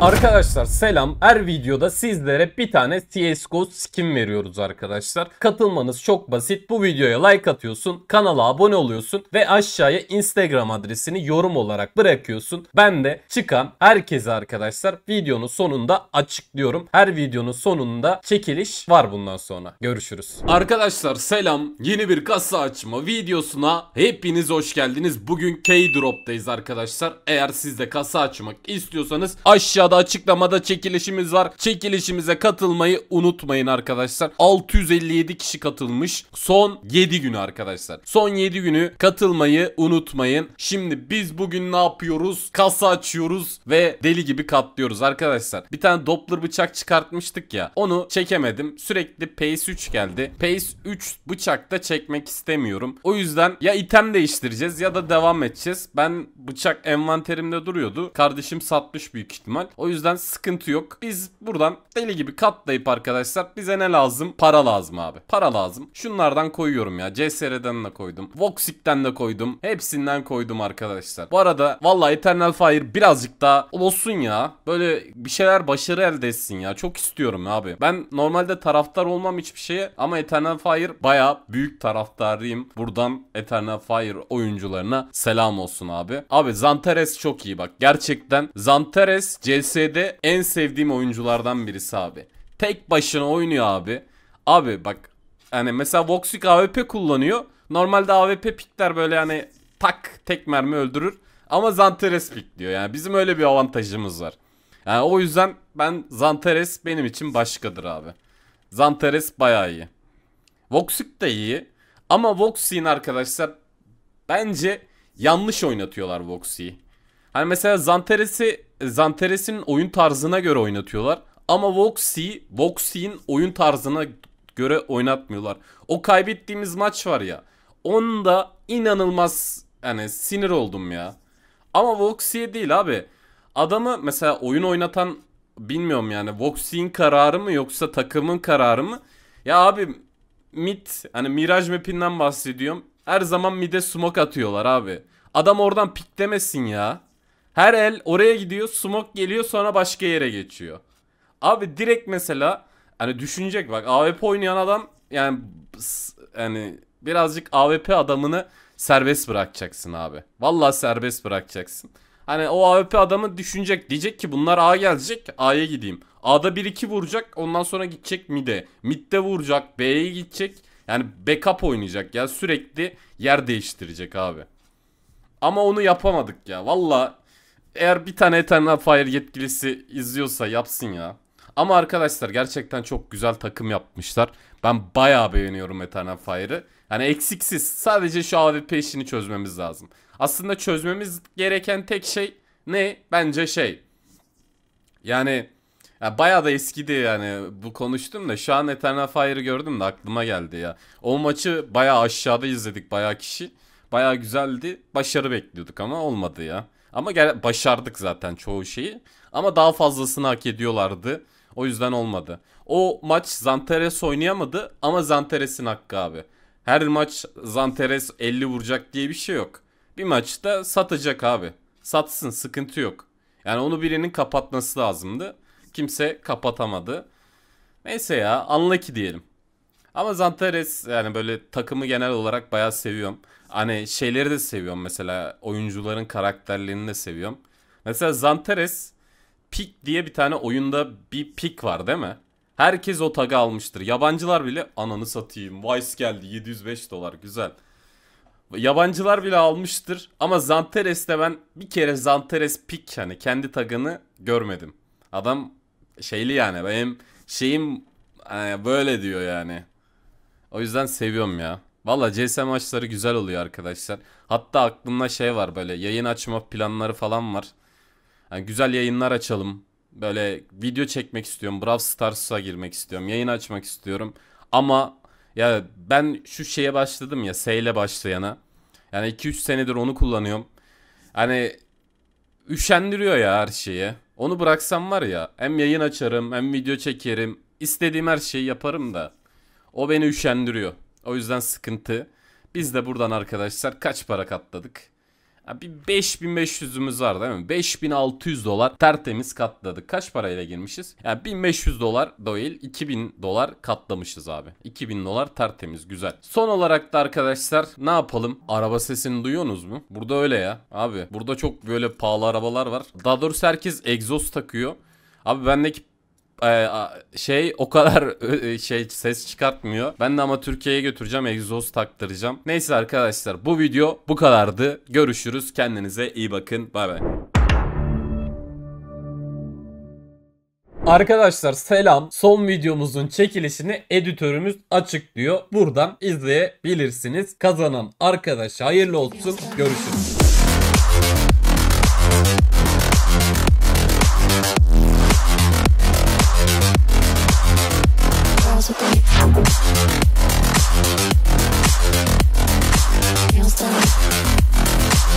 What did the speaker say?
Arkadaşlar selam. Her videoda sizlere bir tane CSGO skin veriyoruz arkadaşlar. Katılmanız çok basit. Bu videoya like atıyorsun, kanala abone oluyorsun ve aşağıya Instagram adresini yorum olarak bırakıyorsun. Ben de çıkan herkese arkadaşlar videonun sonunda açıklıyorum. Her videonun sonunda çekiliş var bundan sonra. Görüşürüz. Arkadaşlar selam. Yeni bir kasa açma videosuna hepiniz hoş geldiniz. Bugün K-Drop'tayız arkadaşlar. Eğer siz de kasa açmak istiyorsanız aşağıda açıklamada çekilişimiz var. Çekilişimize katılmayı unutmayın arkadaşlar. 657 kişi katılmış. Son 7 günü arkadaşlar. Son 7 günü katılmayı unutmayın. Şimdi biz bugün ne yapıyoruz? Kasa açıyoruz ve deli gibi katlıyoruz arkadaşlar. Bir tane Doppler bıçak çıkartmıştık ya. Onu çekemedim. Sürekli Pace 3 geldi. Pace 3 bıçakta çekmek istemiyorum. O yüzden ya item değiştireceğiz ya da devam edeceğiz. Ben bıçak envanterimde duruyordu. Kardeşim satmış büyük ihtimal. O yüzden sıkıntı yok. Biz buradan deli gibi katlayıp arkadaşlar bize ne lazım? Para lazım abi. Para lazım. Şunlardan koyuyorum ya. CSR'den de koydum. Voxic'ten de koydum. Hepsinden koydum arkadaşlar. Bu arada valla Eternal Fire birazcık daha olsun ya. Böyle bir şeyler başarı elde etsin ya. Çok istiyorum abi. Ben normalde taraftar olmam hiçbir şeye ama Eternal Fire baya büyük taraftarıyım. Buradan Eternal Fire oyuncularına selam olsun abi. Abi Zantares çok iyi bak. Gerçekten Zantares CS'de en sevdiğim oyunculardan birisi abi. Tek başına oynuyor abi. Abi bak hani mesela Voxic AWP kullanıyor. Normalde AWP pikler böyle hani tak tek mermi öldürür. Ama Zantares pikliyor yani bizim öyle bir avantajımız var. Yani o yüzden ben Zantares benim için başkadır abi. Zantares bayağı iyi. Voxic de iyi. Ama Voxic'in arkadaşlar bence yanlış oynatıyorlar Voxic'i. Hani mesela Zantares'i Zantares'in oyun tarzına göre oynatıyorlar. Ama Voxy, Voxy'in oyun tarzına göre oynatmıyorlar. O kaybettiğimiz maç var ya. Onda inanılmaz yani sinir oldum ya. Ama Voxy'ye değil abi. Adamı mesela oyun oynatan bilmiyorum yani Voxy'in kararı mı yoksa takımın kararı mı? Ya abi mid hani Mirage map'inden bahsediyorum. Her zaman mid'e smoke atıyorlar abi. Adam oradan piklemesin ya. Her el oraya gidiyor smoke geliyor sonra başka yere geçiyor. Abi direkt mesela hani düşünecek bak AWP oynayan adam yani yani birazcık AWP adamını serbest bırakacaksın abi. Vallahi serbest bırakacaksın. Hani o AWP adamı düşünecek diyecek ki bunlar A gelecek A'ya gideyim. A'da 1-2 vuracak ondan sonra gidecek mid'e. Mid'de vuracak B'ye gidecek. Yani backup oynayacak ya sürekli yer değiştirecek abi. Ama onu yapamadık ya. Valla eğer bir tane Eternal Fire yetkilisi izliyorsa yapsın ya. Ama arkadaşlar gerçekten çok güzel takım yapmışlar. Ben bayağı beğeniyorum Eternal Fire'ı. Yani eksiksiz. Sadece şu AWP işini çözmemiz lazım. Aslında çözmemiz gereken tek şey ne? Bence şey. Yani ya bayağı da eskidi yani bu konuştum da şu an Eternal Fire'ı gördüm de aklıma geldi ya. O maçı bayağı aşağıda izledik bayağı kişi. Bayağı güzeldi. Başarı bekliyorduk ama olmadı ya. Ama gel başardık zaten çoğu şeyi. Ama daha fazlasını hak ediyorlardı. O yüzden olmadı. O maç Zanteres oynayamadı ama Zanteres'in hakkı abi. Her maç Zanteres 50 vuracak diye bir şey yok. Bir maçta satacak abi. Satsın sıkıntı yok. Yani onu birinin kapatması lazımdı. Kimse kapatamadı. Neyse ya unlucky diyelim. Ama Zantares yani böyle takımı genel olarak bayağı seviyorum. Hani şeyleri de seviyorum mesela oyuncuların karakterlerini de seviyorum. Mesela Zantares Pick diye bir tane oyunda bir pick var değil mi? Herkes o tagı almıştır. Yabancılar bile ananı satayım. Vice geldi 705 dolar güzel. Yabancılar bile almıştır. Ama Zanteres'te ben bir kere Zanteres pick hani kendi tagını görmedim. Adam şeyli yani benim şeyim yani böyle diyor yani. O yüzden seviyorum ya. Valla CS maçları güzel oluyor arkadaşlar. Hatta aklımda şey var böyle yayın açma planları falan var. Yani güzel yayınlar açalım. Böyle video çekmek istiyorum. Brawl Stars'a girmek istiyorum. Yayın açmak istiyorum. Ama ya ben şu şeye başladım ya S ile başlayana. Yani 2-3 senedir onu kullanıyorum. Hani üşendiriyor ya her şeye. Onu bıraksam var ya hem yayın açarım hem video çekerim. İstediğim her şeyi yaparım da. O beni üşendiriyor. O yüzden sıkıntı. Biz de buradan arkadaşlar kaç para katladık? Bir 5500'ümüz var değil mi? 5600 dolar tertemiz katladık. Kaç parayla girmişiz? Yani 1500 dolar değil 2000 dolar katlamışız abi. 2000 dolar tertemiz güzel. Son olarak da arkadaşlar ne yapalım? Araba sesini duyuyorsunuz mu? Burada öyle ya. Abi burada çok böyle pahalı arabalar var. Daha doğrusu herkes egzoz takıyor. Abi bendeki e, şey o kadar e, şey ses çıkartmıyor. Ben de ama Türkiye'ye götüreceğim egzoz taktıracağım. Neyse arkadaşlar bu video bu kadardı. Görüşürüz. Kendinize iyi bakın. Bay bay. Arkadaşlar selam. Son videomuzun çekilişini editörümüz açıklıyor. Buradan izleyebilirsiniz. Kazanan arkadaş hayırlı olsun. Görüşürüz.